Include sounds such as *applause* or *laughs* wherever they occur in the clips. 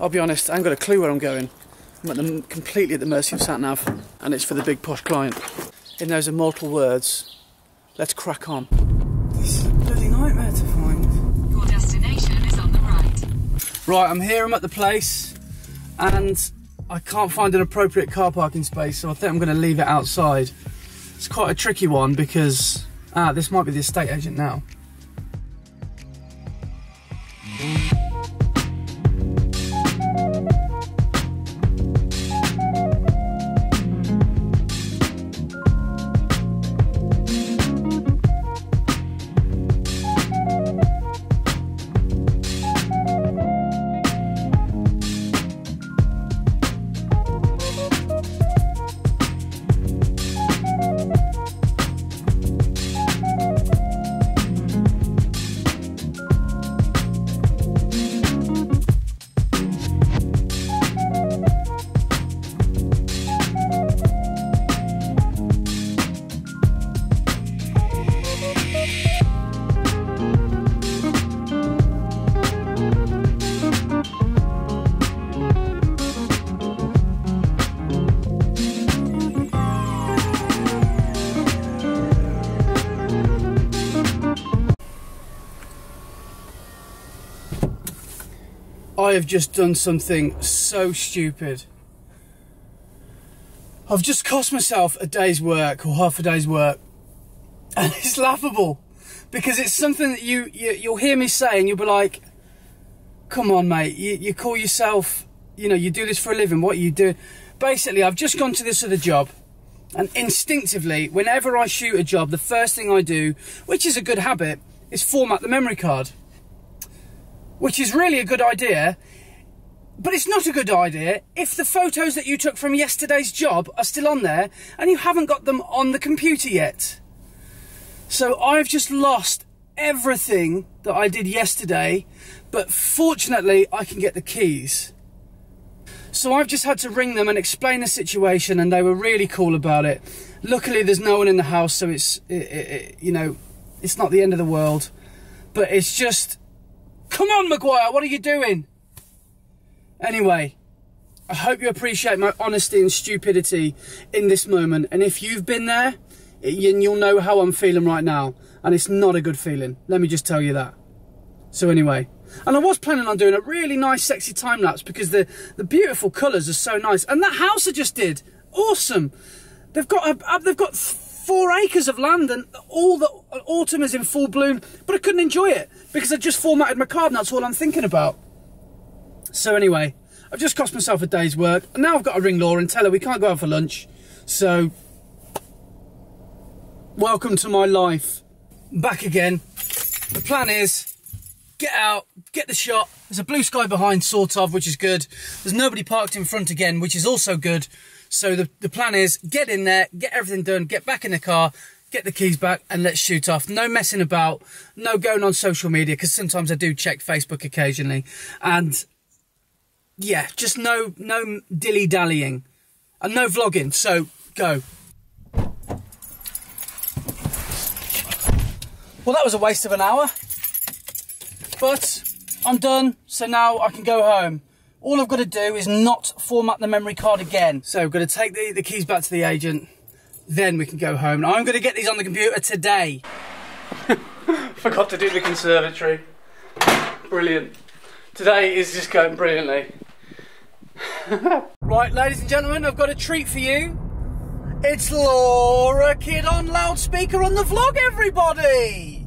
I'll be honest, I ain't got a clue where I'm going. I'm at the, completely at the mercy of SatNav, and it's for the big posh client. In those immortal words, let's crack on. This is a bloody nightmare to find. Your destination is on the right. Right, I'm here, I'm at the place, and I can't find an appropriate car parking space, so I think I'm going to leave it outside. It's quite a tricky one because, ah, this might be the estate agent now. I have just done something so stupid. I've just cost myself a day's work or half a day's work. *laughs* And it's laughable because it's something that you, you will hear me say and you'll be like, come on, mate, you, you call yourself, you know, you do this for a living. What you do? Basically, I've just gone to this other job and instinctively, whenever I shoot a job, the first thing I do, which is a good habit, is format the memory card which is really a good idea. But it's not a good idea if the photos that you took from yesterday's job are still on there and you haven't got them on the computer yet. So I've just lost everything that I did yesterday, but fortunately I can get the keys. So I've just had to ring them and explain the situation and they were really cool about it. Luckily there's no one in the house so it's, it, it, you know, it's not the end of the world. But it's just, Come on, Maguire, what are you doing? Anyway, I hope you appreciate my honesty and stupidity in this moment. And if you've been there, you'll know how I'm feeling right now. And it's not a good feeling. Let me just tell you that. So anyway, and I was planning on doing a really nice, sexy time lapse because the, the beautiful colours are so nice. And that house I just did, awesome. They've got a, uh, they've got four acres of land and all the autumn is in full bloom, but I couldn't enjoy it because I just formatted my card and that's all I'm thinking about. So anyway, I've just cost myself a day's work and now I've got to ring Laura and tell her we can't go out for lunch. So, welcome to my life. Back again. The plan is get out, get the shot. There's a blue sky behind, sort of, which is good. There's nobody parked in front again, which is also good. So the, the plan is get in there, get everything done, get back in the car, get the keys back and let's shoot off. No messing about, no going on social media because sometimes I do check Facebook occasionally. And yeah, just no no dilly dallying and no vlogging. So go. Well, that was a waste of an hour, but I'm done. So now I can go home. All I've got to do is not format the memory card again. So I'm going to take the, the keys back to the agent, then we can go home. Now I'm going to get these on the computer today. *laughs* Forgot to do the conservatory. Brilliant. Today is just going brilliantly. *laughs* right, ladies and gentlemen, I've got a treat for you. It's Laura Kid on loudspeaker on the vlog, everybody!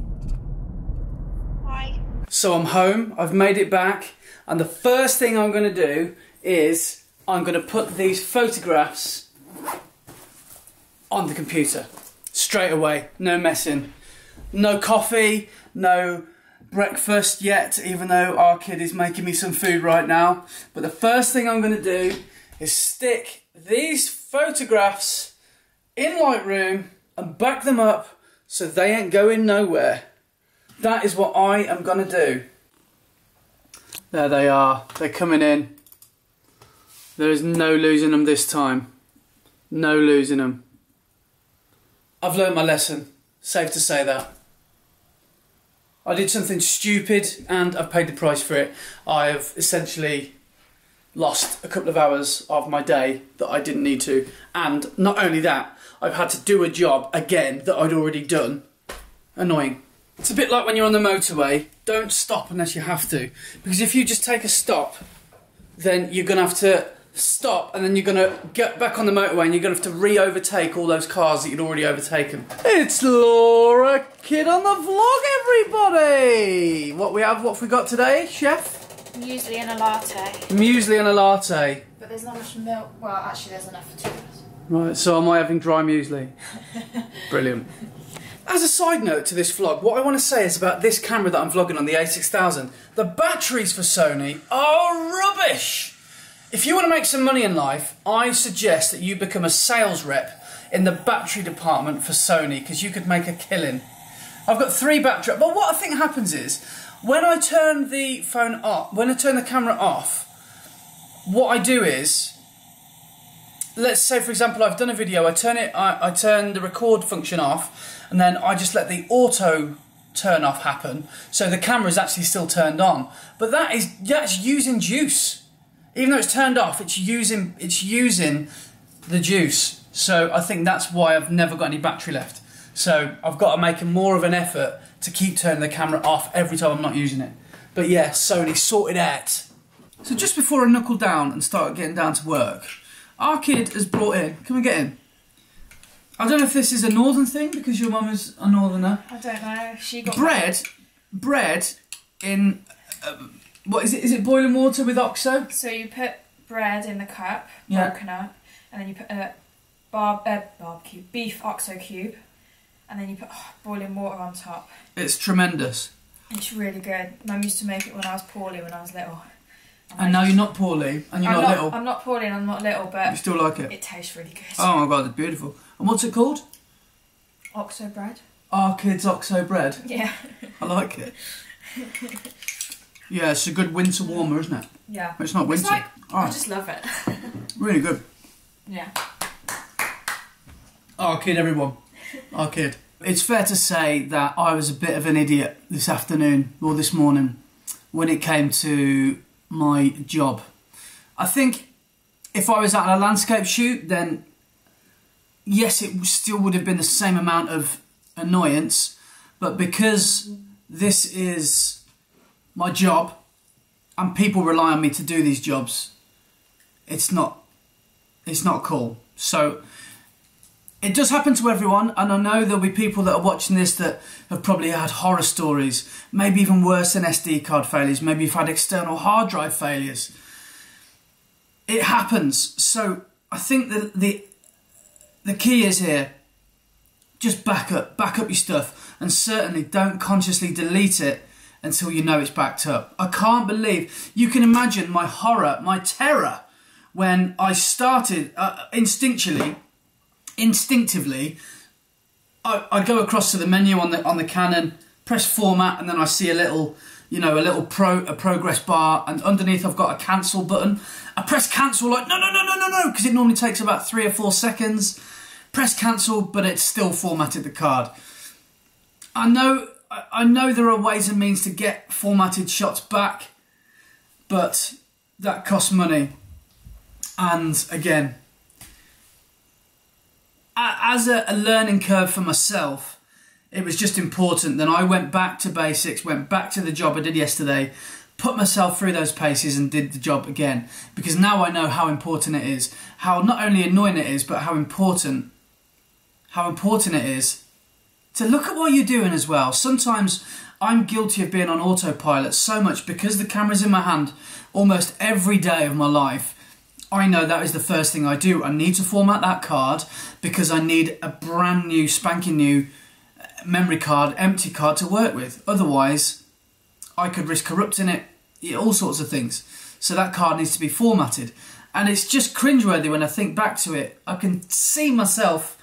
Hi. So I'm home, I've made it back. And the first thing I'm going to do is I'm going to put these photographs on the computer straight away. No messing. No coffee, no breakfast yet, even though our kid is making me some food right now. But the first thing I'm going to do is stick these photographs in Lightroom and back them up so they ain't going nowhere. That is what I am going to do. There they are. They're coming in. There is no losing them this time. No losing them. I've learned my lesson. Safe to say that. I did something stupid and I've paid the price for it. I have essentially lost a couple of hours of my day that I didn't need to. And not only that, I've had to do a job again that I'd already done. Annoying. It's a bit like when you're on the motorway, don't stop unless you have to. Because if you just take a stop, then you're going to have to stop and then you're going to get back on the motorway and you're going to have to re overtake all those cars that you'd already overtaken. It's Laura Kid on the vlog, everybody! What we have, what have we got today, chef? Muesli and a latte. Muesli and a latte. But there's not much milk. Well, actually, there's enough for two of us. Right, so am I having dry muesli? *laughs* Brilliant. As a side note to this vlog, what I want to say is about this camera that I'm vlogging on, the a6000. The batteries for Sony are rubbish! If you want to make some money in life, I suggest that you become a sales rep in the battery department for Sony, because you could make a killing. I've got three battery, but what I think happens is, when I turn the phone off, when I turn the camera off, what I do is, let's say for example I've done a video, I turn it, I, I turn the record function off, and then I just let the auto turn off happen, so the camera is actually still turned on. But that is that's using juice, even though it's turned off, it's using it's using the juice. So I think that's why I've never got any battery left. So I've got to make more of an effort to keep turning the camera off every time I'm not using it. But yeah, Sony sorted out. So just before I knuckle down and start getting down to work, our kid has brought in. Can we get in? I don't know if this is a northern thing because your mum is a northerner. I don't know. She got Bread, bread in uh, what is it? Is it boiling water with oxo? So you put bread in the cup, Yeah. broken up, and then you put a barb, uh, barbecue beef oxo cube, and then you put oh, boiling water on top. It's tremendous. It's really good. Mum used to make it when I was poorly when I was little. And now you're not poorly and you're I'm not, not, little. I'm not poorly and I'm not little, but you still like it. it tastes really good. Oh my god, it's beautiful. And what's it called? Oxo bread. Our kids oxo bread. Yeah. I like it. Yeah, it's a good winter warmer, isn't it? Yeah. It's not winter. It's like Oh, I ah. just love it. *laughs* really good. yeah. Our kid, everyone. Our kid. It's fair to say that I was a bit of an idiot this afternoon or this morning when it came to my job. I think if I was at a landscape shoot, then yes, it still would have been the same amount of annoyance, but because this is my job and people rely on me to do these jobs, it's not it's not cool. So it does happen to everyone, and I know there'll be people that are watching this that have probably had horror stories, maybe even worse than SD card failures, maybe you've had external hard drive failures. It happens. So I think that the the key is here just back up, back up your stuff, and certainly don't consciously delete it until you know it's backed up. I can't believe you can imagine my horror, my terror when I started uh, instinctually instinctively, I, I go across to the menu on the on the Canon, press format, and then I see a little, you know, a little pro a progress bar, and underneath I've got a cancel button. I press cancel like no no no no no no because it normally takes about three or four seconds. Press cancel, but it's still formatted the card. I know I know there are ways and means to get formatted shots back, but that costs money. And again, as a, a learning curve for myself, it was just important. Then I went back to basics, went back to the job I did yesterday, put myself through those paces and did the job again. Because now I know how important it is, how not only annoying it is, but how important, how important it is to look at what you're doing as well. Sometimes I'm guilty of being on autopilot so much because the camera's in my hand almost every day of my life. I know that is the first thing I do. I need to format that card because I need a brand new, spanking new uh, memory card, empty card to work with. Otherwise, I could risk corrupting it, all sorts of things. So that card needs to be formatted. And it's just cringeworthy when I think back to it. I can see myself,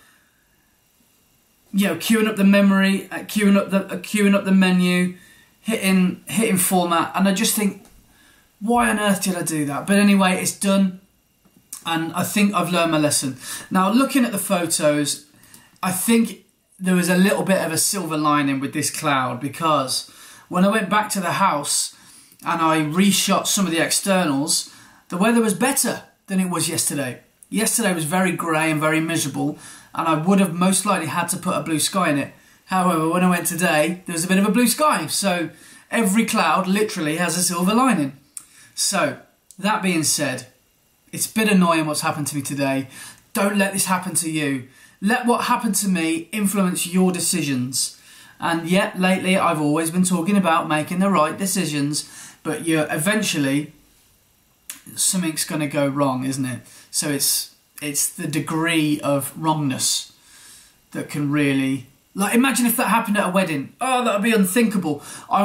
you know, queuing up the memory, uh, queuing up the uh, queuing up the menu, hitting hitting format, and I just think, why on earth did I do that? But anyway, it's done and I think I've learned my lesson. Now, looking at the photos, I think there was a little bit of a silver lining with this cloud because when I went back to the house and I reshot some of the externals, the weather was better than it was yesterday. Yesterday was very grey and very miserable, and I would have most likely had to put a blue sky in it. However, when I went today, there was a bit of a blue sky, so every cloud literally has a silver lining. So, that being said, it's a bit annoying what's happened to me today. Don't let this happen to you. Let what happened to me influence your decisions. And yet, lately, I've always been talking about making the right decisions, but you're eventually something's going to go wrong, isn't it? So it's it's the degree of wrongness that can really like imagine if that happened at a wedding. Oh, that would be unthinkable. I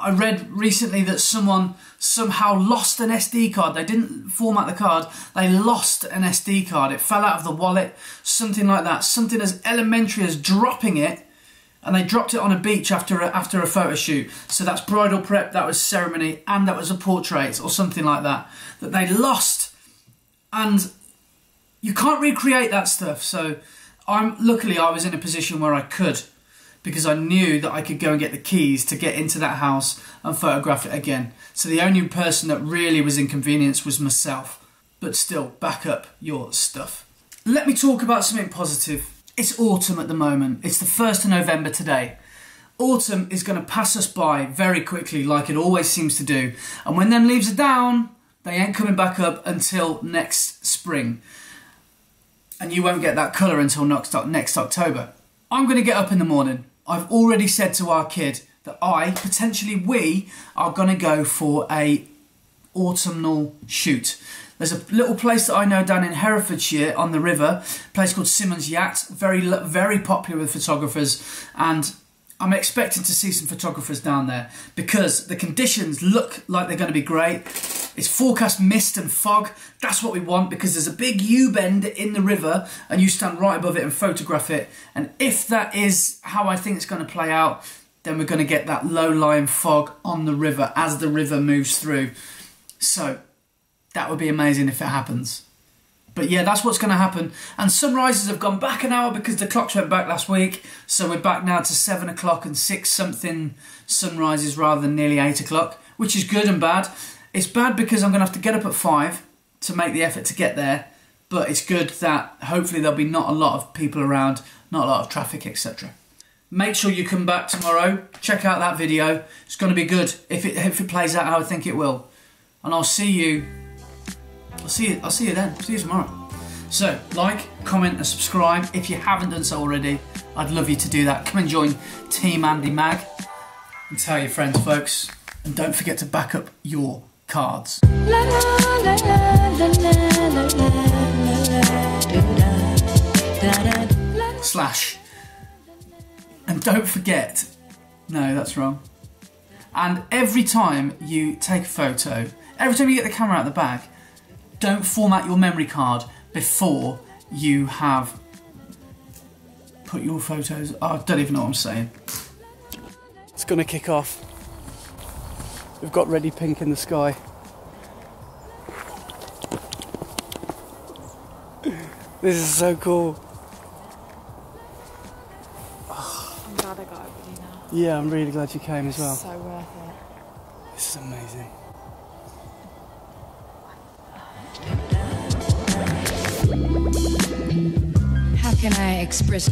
I read recently that someone somehow lost an SD card. They didn't format the card. They lost an SD card. It fell out of the wallet. Something like that. Something as elementary as dropping it. And they dropped it on a beach after a, after a photo shoot. So that's bridal prep, that was ceremony, and that was a portrait or something like that. That they lost. And you can't recreate that stuff. So I'm luckily I was in a position where I could because I knew that I could go and get the keys to get into that house and photograph it again. So the only person that really was inconvenienced was myself. But still, back up your stuff. Let me talk about something positive. It's autumn at the moment. It's the 1st of November today. Autumn is going to pass us by very quickly, like it always seems to do. And when them leaves are down, they ain't coming back up until next spring and you won't get that colour until next, October. I'm going to get up in the morning. I've already said to our kid that I, potentially we, are going to go for a autumnal shoot. There's a little place that I know down in Herefordshire on the river, a place called Symonds Yat, very very popular with photographers, and I'm expecting to see some photographers down there because the conditions look like they're going to be great. It's forecast mist and fog. That's what we want because there's a big U bend in the river and you stand right above it and photograph it. And if that is how I think it's going to play out, then we're going to get that low lying fog on the river as the river moves through. So that would be amazing if it happens. But yeah, that's what's going to happen. And sunrises have gone back an hour because the clocks went back last week. So we're back now to 7 o'clock and 6 something sunrises rather than nearly 8 o'clock, which is good and bad. It's bad because I'm going to have to get up at five to make the effort to get there, but it's good that hopefully there'll be not a lot of people around, not a lot of traffic, etc. Make sure you come back tomorrow, check out that video. It's going to be good if it if it plays out how I think it will, and I'll see you. I'll see you. I'll see you then. See you tomorrow. So, like, comment, and subscribe if you haven't done so already. I'd love you to do that. Come and join Team Andy Mag and tell your friends, folks. And don't forget to back up your cards. Slash. And don't forget, no, that's wrong. And every time you take a photo, every time you get the camera out of the bag, don't format your memory card before you have put your photos. Oh, I don't even know what I'm saying. It's gonna kick off. We've got Ready Pink in the sky. This is so cool. I'm glad I got it with you now. Yeah, I'm really glad you came as well. So worth it. This is amazing. How can I express